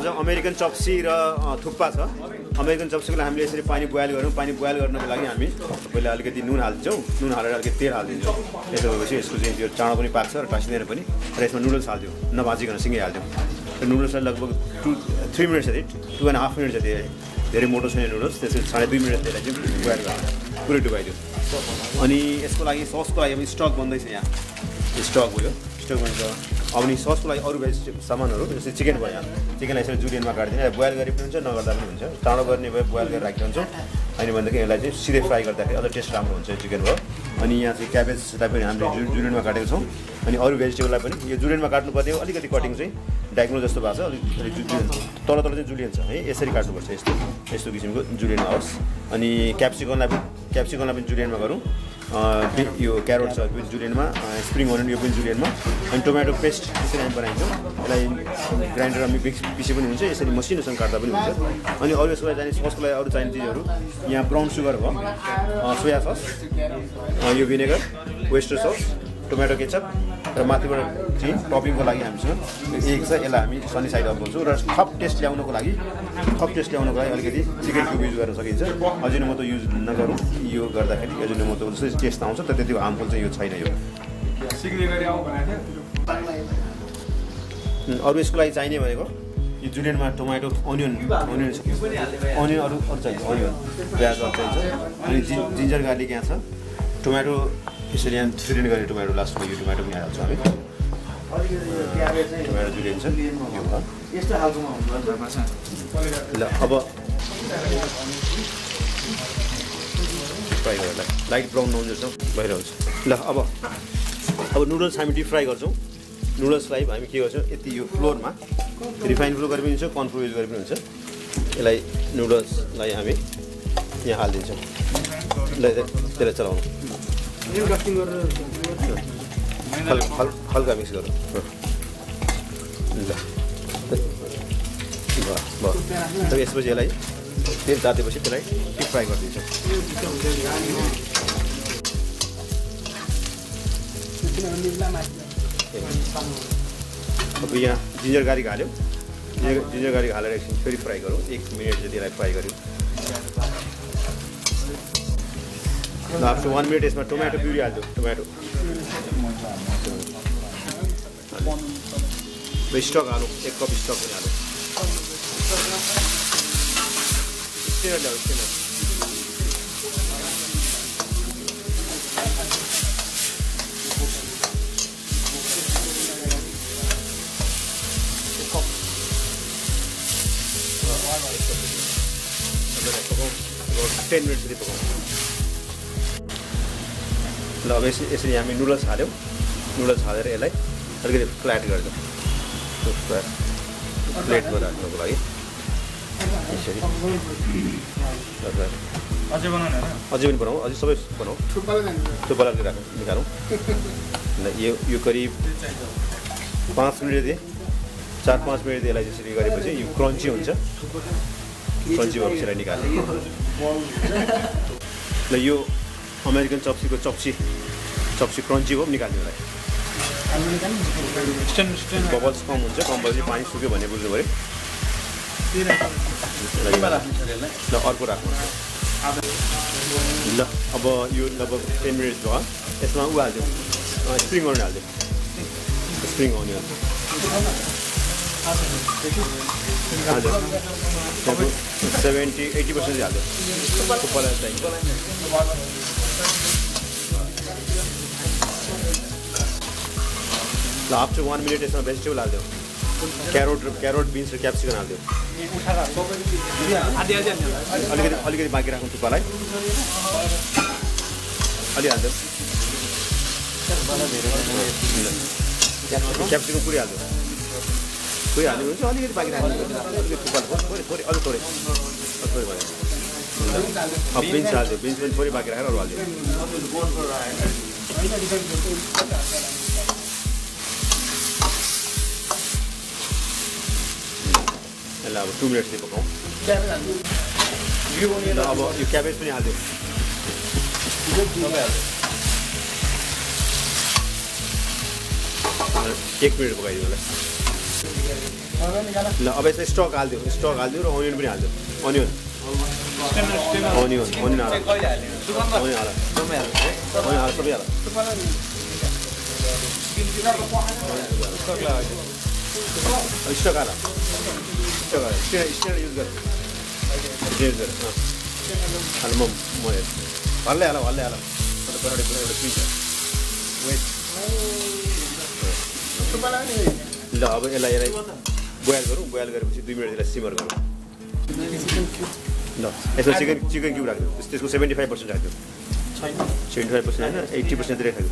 आज अमेरिकन चप्सी र थुक्पा छ। अमेरिकन चप्सीको लागि हामीले यसरी पानी बोइल गरौँ पानी बोइल गर्नको लागि हामी पहिला अलिकति नुन हालिदिन्छौँ नुन हालेर अलिकति तेल हालिदिन्छौँ। त्यसो भएपछि यसको चाहिँ त्यो चाँडो पनि पाक्छ र टाँसिँदैन पनि। र यसमा नुडल्स हालिदिउँ। नभाजिकन सँगै हालिदिउँ। र नुडल्सलाई लगभग टु थ्री मिनट जति टु एन्ड हाफ मिनट जति धेरै मोटो छैन नुडल्स त्यसरी साढे दुई मिनट त्यसलाई चाहिँ बोइल गर्नु। पुरै डुबाइदिउँ। अनि यसको लागि ससको लागि स्टक बन्दैछ यहाँ। स्टक भयो। स्टक बन्छ अब नि ससको लागि अरू सामानहरू जस्तै चिकन भयो। चिकनलाई यसरी जुलियनमा काटिदिने बोइल गरे पनि हुन्छ नगर्दा पनि हुन्छ। चाँडो गर्ने भए बोइल गरेर राखेको हुन्छ अनि भनेदेखि यसलाई चाहिँ सिधै फ्राई गर्दाखेरि अझ टेस्ट राम्रो हुन्छ चिकन भयो। अनि यहाँ चाहिँ क्याबेजलाई पनि हामीले जु जुलियनमा काटेको छौँ। अनि अरू भेजिटेबललाई पनि यो जुलियनमा काट्नुपर्ने अलिकति कटिङ चाहिँ डाइग्नो जस्तो भएको छ अलिक जुलियन तल तल चाहिँ जुलियन छ। है यसरी काट्नुपर्छ यस्तो यस्तो किसिमको जुलियन आओस् अनि क्याप्सिकनलाई पनि क्याप्सिकनलाई पनि जुलियनमा गरौँ। यो क्यारोट छ पनि जुलियनमा स्प्रिङ अनियन यो पनि जुलियनमा अनि टोमेटो पेस्ट यसरी हामी बनाइन्छौँ। यसलाई ग्राइन्डरमा मिक्स पिसे पनि हुन्छ यसरी मसिनोसँग काट्दा पनि हुन्छ। अनि अरू यसको लागि चाहिने ससको लागि अरू चाहिने चिजहरू यहाँ ब्राउन सुगर भयो सोया सस यो vinegar Worcester sauce tomato ketchup र माथिबाट चाहिँ टपिङको लागि हामीसँग एक छ यसलाई हामी सनी साइड अप गर्छौँ र थप टेस्ट ल्याउनको लागि थप टेस्ट ल्याउनको लागि अलिकति चिकन क्युब युज गर्न सकिन्छ। अजिनोमोटो युज नगरौँ यो गर्दाखेरि अजिनोमोटो जस्तै टेस्ट आउँछ तर त्यति हार्मफुल चाहिँ यो छैन यो। अरू यसको लागि चाहिने भनेको यो जुलियनमा टोमेटो अनियन अनियन अनियन अरू अरू चाहिन्छ अनियन। प्याज अरू चाहिन्छ। अनि जिन जिन्जर गार्लिक यहाँ छ। टोमेटो यसरी यहाँ जुलियन गर्ने टोमेटो लास्टमा यो टोमेटो पनि हाल्छौँ हामी। टोमेटो जुलियन छ यो भयो यस्तो खालकोमा हुन्छ ल अब फ्राई गरेर लाइट ब्राउन नहुन्छ भइरहन्छ ल अब अब नुडल्स हामी डिप फ्राई गर्छौँ। नुडल्सलाई हामी के गर्छौँ यति यो फ्लोरमा रिफाइन फ्लोर गरे पनि हुन्छ कर्नफ्लोर युज गरे पनि हुन्छ। यसलाई नुडल्सलाई हामी यहाँ हालिदिन्छौँ। ल त्यसलाई चलाउनु। हल्का मिक्स गरौँ ल यसपछि यसलाई तेल तातेपछि त्यसलाई डिप फ्राई गरिदिन्छौँ अब यहाँ जिन्जर गार्लिक हाल्यो जिन्जर गार्लिक हालेर एकछिन फेरि फ्राई गरौँ एक मिनट जति यसलाई फ्राई गऱ्यौँ ल आफ्टर वान मिनट यसमा टोमेटो प्युरी हाल्छौँ टोमेटो स्टक हालौँ एक कप स्टक हालौँ। टेन ल अब यसरी यसरी हामी नुडल्स हाल्यौँ नुडल्स हालेर यसलाई अलिकति फ्ल्याट गरिदिउँ फ्ल्याट प्लेटमा राख्नुको लागि यसरी। अझै बनाउने होइन अझै पनि बनाऊ अझै सबै बनाऊ थुप्पालाई राख निकालौँ ल यो यो करिब पाँच मिनट जति चार पाँच मिनट यसलाई त्यसरी गरेपछि यो क्रन्ची हुन्छ क्रन्ची भएपछि यसलाई निकाल्ने ल यो अमेरिकन चप्सीको चप्सी चप्सी क्रन्ची हो निकाल्ने यसलाई स्टेन बबल्स कम हुन्छ कम भएपछि पानी सुक्यो भन्ने बुझ्नु पऱ्यो। ल अर्को राख्नु ल अब यो लगभग टेन मिनट्स भयो। यसमा ऊ हाल्थ्यो स्प्रिङ अनियन हाल्थ्यो स्प्रिङ अनियन हजुर सेभेन्टी एट्टी पर्सेन्ट चाहिँ ल आफ्टर वान मिनट यसमा भेजिटेबल हालिदियो क्यारोट क्यारोट बिन्स र क्याप्सिकन हालिदियो। अलिकति अलिकति बाँकी राख्नु थुक्पालाई अलि हालिदियो क्याप्सिकम पुरै हालिदियो पुरै हाल्नु हुन्छ अलिकति बाँकी राख्नु अलिकति थुक्पा थोरै अलिक थोरै थोरै भयो अब बिन्स हालिदियो बिन्स पनि थोरै बाँकी राखेर अरू हालिदियो यसलाई अब टु मिनट्स चाहिँ पकाउँ ल अब यो क्याबेज पनि हालिदियो एक मिनट पकाइदियो होला ल अब यसमा स्टक हालिदियो स्टक हालिदियो र अनियन पनि हालिदियो अनियन अनियन अनियन हाल। अनियन हाल। अनियन हाल सबै हाल। स्टक हाल। युज गर अँ हाल म म हेर्छु हल्लै हाल हल्लै हाल अन्त पछाडि पुरा एउटा पिन्छ वेट ल अब यसलाई यसलाई बोइल गरौँ बोइल गरेपछि दुई मिनट यसलाई सिमर गरौँ ल यसमा चिकन चिकन क्युब त्यस- त्यसको सेभेन्टी फाइभ पर्सेन्ट राखिदियो सेभेन्टी फाइभ पर्सेन्ट होइन एट्टी पर्सेन्टतिर राखिदियो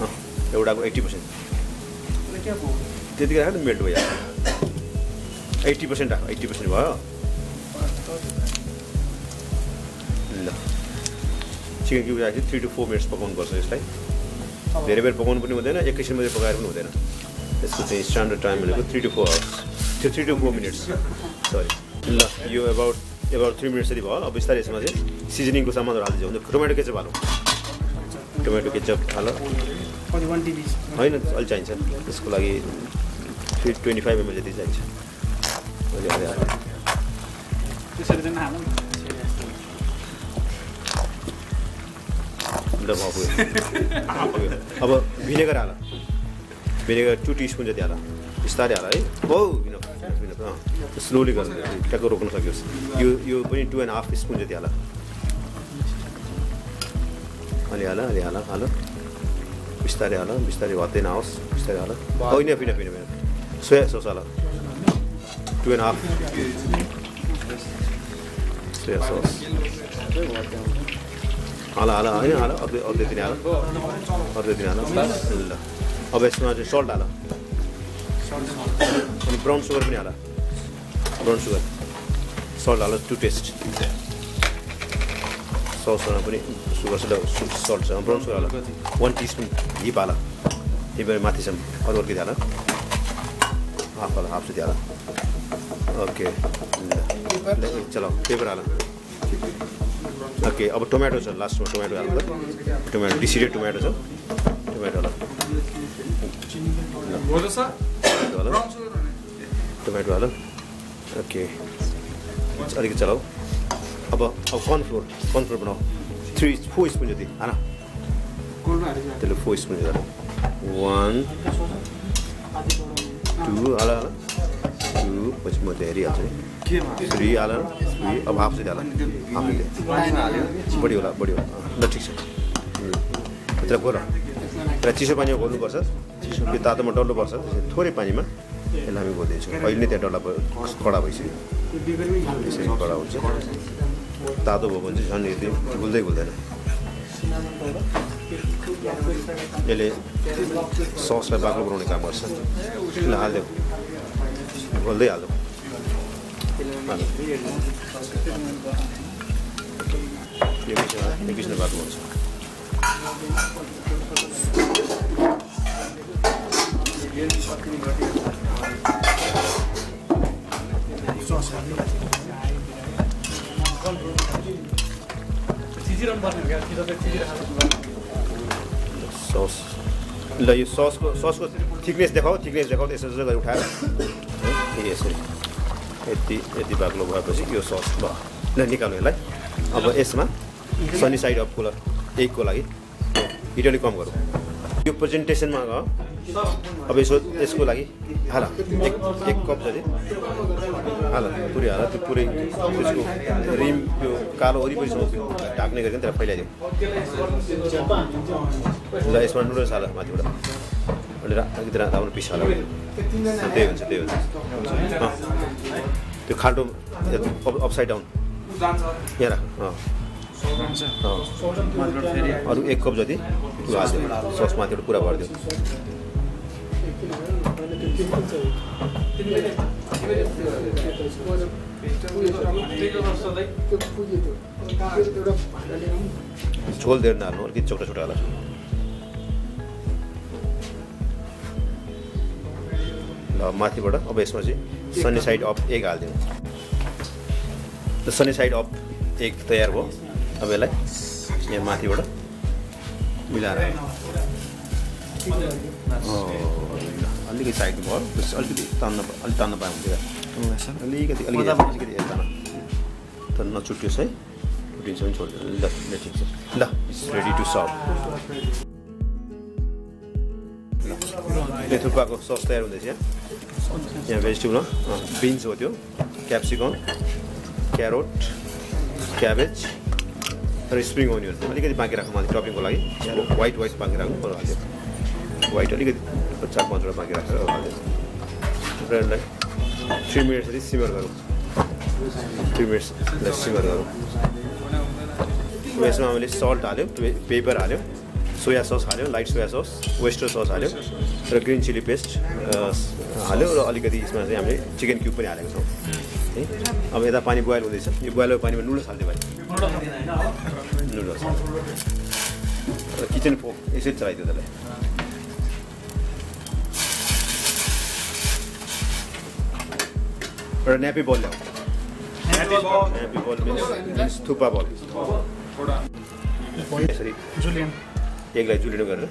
अँ एउटाको एट्टी पर्सेन्ट त्यतिकै राख्नु मेल्ट भइहाल्छ एट्टी पर्सेन्ट एट्टी पर्सेन्ट भयो। ल। चिकन क्युब राखेपछि थ्री टु फोर मिनट्स पकाउनुपर्छ यसलाई। धेरै बेर पकाउनु पनि हुँदैन एकैछिन मात्रै पकाएर पनि हुँदैन। यसको चाहिँ स्ट्यान्डर्ड टाइम भनेको थ्री टु फोर आवर्स त्यो three to four minutes sorry ल यो एबाउट एबाउट थ्री मिनट्स जति भयो अब बिस्तारै यसमा चाहिँ सिजनिङको सामानहरू हालिदिन्छ हुन्छ टोमेटो केचप हालौँ। टोमेटो केचप हाल। होइन अलि चाहिन्छ। त्यसको लागि थ्री ट्वेन्टी फाइभ एमएल जति चाहिन्छ। अलि अलि हाल ल भयो पुग्यो पुग्यो। अब भिनेगर हाल भिनेगर टु टिस्पुन जति हाल बिस्तारै हाल है। बहु स्लोली गर्नु ट्याक्क रोक्न सकियोस् यो यो पनि टु एन्ड हाफ स्पुन जति हाल अलि हाल अलि हाल हाल बिस्तारै हाल बिस्तारै भत्तै नआओस्। बिस्तारै हाल होइन पिन पिन पिन सोया सस हाल two and half soya sauce हाल हाल होइन हाल अर्धै दिन हाल दिन हाल ल अब यसमा चाहिँ सल्ट हाल अनि ब्राउन सुगर पनि हाल ब्राउन सुगर सल्ट हाल टु टेस्ट ससमा पनि सुगर सल्ट छ ब्राउन सुगर हाल वान टिस्पुन हिप हाल त्यही भएर माथिसम्म अरू अर्कै हाल हाफ हाल हाफ जति हाल ओके चलो पेपर हाल ओके अब टोमेटो छ लास्टमा टोमेटो हाल्नु टोमेटो डिसिडेड टोमेटो छ टोमेटो हाल टोमेटो हाल ओके अलिकति चलाऊ अब अब कर्नफ्लोर कर्नफ्लोर बनाऊ थ्री फोर स्पुन जति हान त्यसले फोर स्पुन वान टू हाल हाल टू पछि म चाहिँ हेरिहाल्छु नि। थ्री हाल थ्री अब हाफ जति हाल। हाफ जति बढी होला बढी होला। ल ठिक छ। त्यसलाई गोल त्यसलाई चिसो पानीमा घोल्नुपर्छ। चिसो तातोमा डल्नुपर्छ। थोरै पानीमा यसलाई हामी घोल्दैछौँ अहिले नै त्यहाँ डल्ला कडा भइसक्यो। यसरी कडा हुन्छ। तातो भयो भने चाहिँ झन् घुल्दै घुल्दैन। यसले ससलाई बाक्लो बनाउने काम गर्छ। ल हालिदेऊ। बिचमा बाक्लो हुन्छ सस ल यो ससको ससको थिकनेस देखाऊ थिकनेस देखाऊ यसो यसो गरी उठाएर ए यसरी यति यति बाक्लो भएपछि यो सस भयो निकाल्नु यसलाई अब यसमा सनी साइड अफ कुलर एकको लागि हिट अलिक कम गरौँ यो प्रेजेन्टेसनमा अब यसो यसको लागि हाल एक एक कप जति हाल पुरै हाल त्यो पुरै त्यसको रिम त्यो कालो वरिपरिसम्म ढाक्ने गरिकन त्यसलाई फैलाइदियो ल यसमा नुडल्स हाल माथिबाट रा- अलिकति रातो आफ्नो पिस हाल त्यही हुन्छ त्यही हुन्छ। त्यो खाल्टो अपसाइड डाउन यहाँ राख। अरू एक कप जति हालिदियो सस माथिबाट पुरा भरिदियो झोल धेरै नहाल्नु अलिकति छोटा छोटा हाल माथिबाट अब यसमा चाहिँ सनी साइड अफ एग हालिदिनु। ल सनी साइड अफ एग तयार भयो। अब यसलाई यहाँ माथिबाट मिलाएर अलिकति साइड भयो। अलिकति तान्न अलिक तान्न पायो हुन्थ्यो अलिकति अलिकति अलिकति तान तर नछुट्योस् है। छुट्टिन्छ भने छोड्दिनु ल ठिक छ। ल इट्स रेडी टु सर्भ थुक्पाको सस तयार हुँदैछ यहाँ। यहाँ भेजिटेबल बिन्स हो त्यो क्याप्सिकम क्यारोट क्याबेज र स्प्रिङ ओनियन अलिकति बाँकी राखौँ अलिक टपिङको लागि वाइट वाइट बाँकी राखौँ बरु हाल्यो वाइट अलिकति चार पाँचवटा बाँकी राखेर हाल्यो र यसलाई थ्री मिनट्स जति सिमर गरौँ थ्री मिनट्सलाई सिमर गरौँ यसमा हामीले सल्ट हाल्यो पेपर हाल्यो सोया सस हाल्यो light soya sauce oyster sauce हाल्यो र ग्रिन चिली पेस्ट हाल्यो र अलिकति यसमा चाहिँ हामीले चिकन क्युब पनि हालेको छौँ। है? अब यता पानी बोइल हुँदैछ। यो बोइल पानीमा नुडल्स हालिदियो भाइ नुडल्स र किचन फोक यसरी चलाइदियो त्यसलाई। एउटा न्यापी बल ल्याऊ। न्यापी ball. Mince mince thukpa ball. यसरी जुलियन। एकलाई जुलिनु गरेर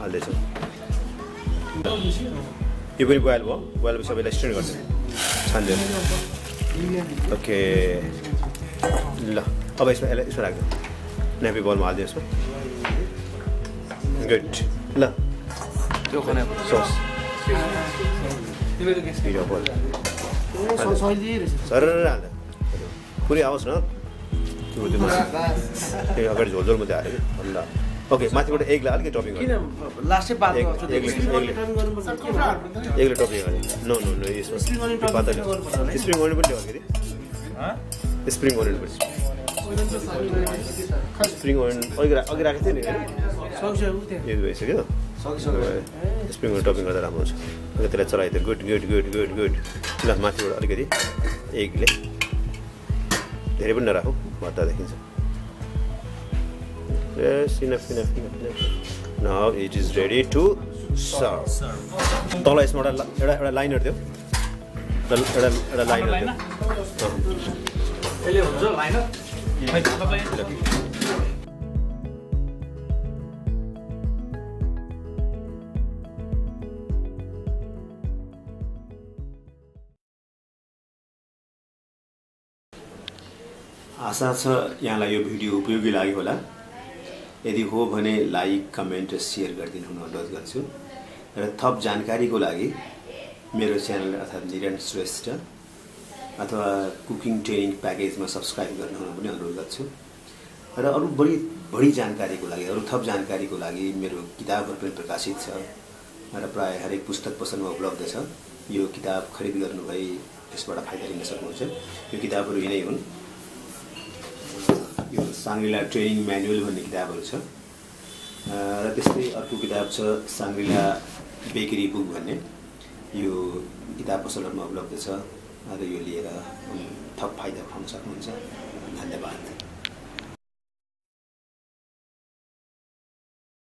हाल्दैछौँ। यो पनि बोइल भयो बोइल भयो सबैलाई स्ट्रेन गर्छ छानिदियो ओके ल अब यसमा यसलाई यसमा राख्दैन न्यापी बलमा हालिदियो यसमा गुड ल त्यो खाने सस सर हाल्दा पुरै आओस् न त्यो अगाडि झोलझोल मात्रै हाल्यो कि ल ओके माथिबाट एकलाई अलिकति टपिङ एकले टपिङ हाल्यो नो नो नो यसमा स्प्रिङ ओनियन पनि अलिकति। स्प्रिङ ओनियन पनि स्प्रिङ ओनियन अघि अघि राखेको थियो नि होइन यो भइसक्यो स्प्रिङ ओनियन टपिङ गर्दा राम्रो हुन्छ। अन्त त्यसलाई चलाइदियो good good good good good. ल माथिबाट अलिकति एगले धेरै पनि नराखौँ भत्ता देखिन्छ। Yes, enough, enough, enough, enough. Now it is ready to serve. तल यसमा एउटा एउटा एउटा लाइनर दियो। एउटा एउटा लाइनर दियो। आशा छ यहाँलाई यो भिडियो उपयोगी लाग्यो होला। यदि हो भने लाइक कमेन्ट र सेयर गरिदिनु हुन अनुरोध गर्छु। र थप जानकारीको लागि मेरो च्यानल अर्थात् निरन श्रेष्ठ अथवा कुकिङ ट्रेनिङ प्याकेजमा सब्सक्राइब गर्नु हुन पनि अनुरोध गर्छु। र अरू बढी बढी जानकारीको लागि अरू थप जानकारीको लागि मेरो किताबहरू पनि प्रकाशित छ। र प्रायः हरेक पुस्तक पसलमा उपलब्ध छ। यो किताब खरिद गर्नुभए यसबाट फाइदा लिन सक्नुहुन्छ। यो किताबहरू यिनै हुन्। यो साङ्ग्रिला ट्रेनिङ म्यानुअल भन्ने किताबहरू छ। र त्यस्तै अर्को किताब छ साङ्ग्रिला बेकरी बुक भन्ने। यो किताब पसलहरूमा उपलब्ध छ। र यो लिएर थप फाइदा उठाउन सक्नुहुन्छ। धन्यवाद।